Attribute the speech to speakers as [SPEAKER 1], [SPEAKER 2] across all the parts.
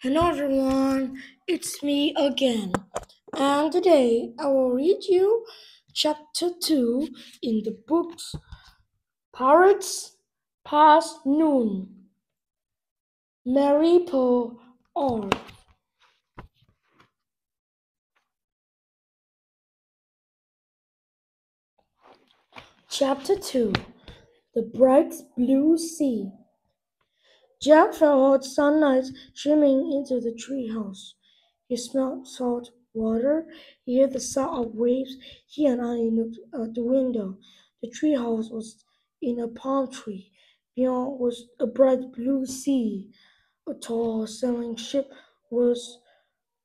[SPEAKER 1] Hello everyone, it's me again. And today I will read you chapter 2 in the books Pirates Past Noon. Mary Paul R. Chapter 2 The Bright Blue Sea. Jack felt hot sunlight streaming into the treehouse. He smelled salt water. He heard the sound of waves. He and Annie looked out the window. The treehouse was in a palm tree. Beyond was a bright blue sea. A tall sailing ship was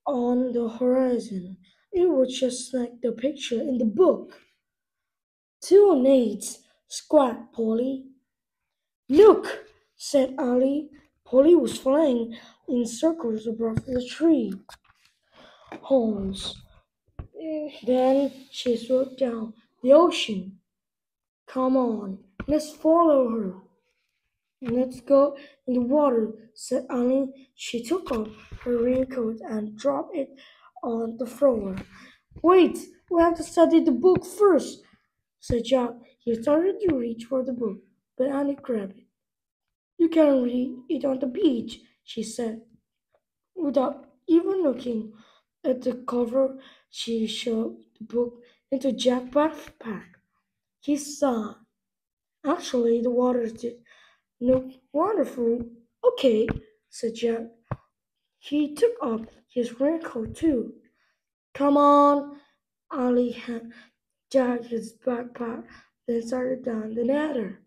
[SPEAKER 1] on the horizon. It was just like the picture in the book. Two nades, squawked Polly. Look, said Ali. Polly was flying in circles above the tree. Holes. Then she swooped down the ocean. Come on, let's follow her. Let's go in the water, said Annie. She took off her raincoat and dropped it on the floor. Wait, we have to study the book first, said Jack. He started to reach for the book, but Annie grabbed it. You can read it on the beach, she said. Without even looking at the cover, she shoved the book into Jack's backpack. He sighed. Actually, the water did look wonderful. Okay, said Jack. He took off his raincoat too. Come on, Ollie had Jack his backpack, then started down the ladder.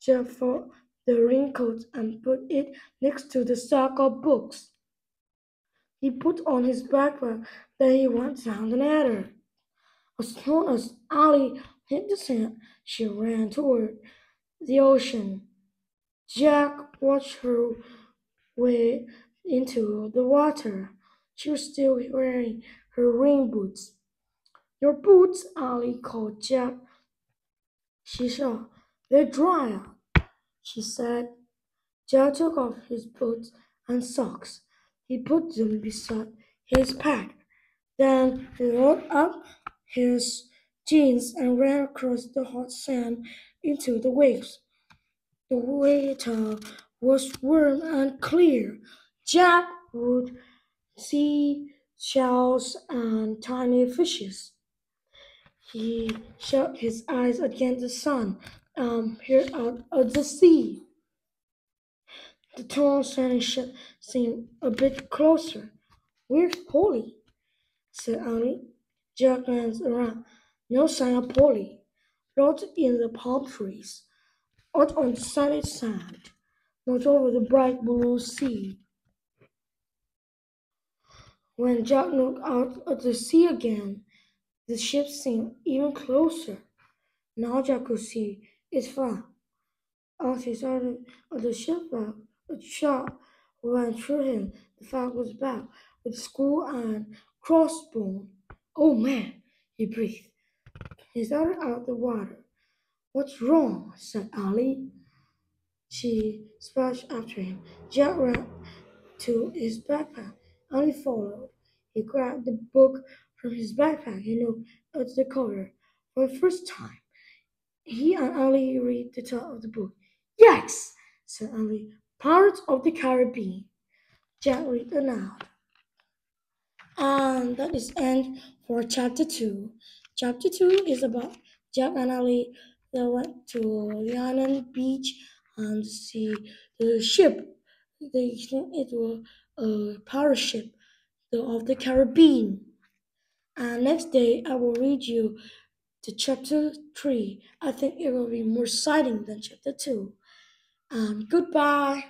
[SPEAKER 1] Jack found the raincoat and put it next to the stack of books. He put on his backpack, then he went down the ladder. As soon as Ali hit the sand, she ran toward the ocean. Jack watched her way into the water. She was still wearing her rain boots. Your boots, Ollie called Jack. She saw. They're dry she said. Jack took off his boots and socks. He put them beside his pack. Then he rolled up his jeans and ran across the hot sand into the waves. The water was warm and clear. Jack would see shells and tiny fishes. He shut his eyes against the sun and here out of the sea. The tall sandy ship seemed a bit closer. Where's Polly? said Annie. Jack glanced around. No sign of Polly. Not in the palm trees. not on sunny sand. Not over the bright blue sea. When Jack looked out at the sea again, the ship seemed even closer. Now Jack could see its flag. As he started at the shipwreck, a shot went through him. The was back with skull and crossbone. Oh man, he breathed. He started out the water. What's wrong? said Ali. She splashed after him. Jack ran to his backpack. Ollie followed. He grabbed the book from his backpack and looked at the cover. For the first time, he and Ali read the title of the book. Yes, said Ali. Pirates of the Caribbean. Jack read aloud. And that is end for chapter two. Chapter two is about Jack and Ali that went to island beach and see the ship. They think it was a pirate ship of the Caribbean. And next day I will read you the chapter three. I think it will be more exciting than chapter two. And goodbye.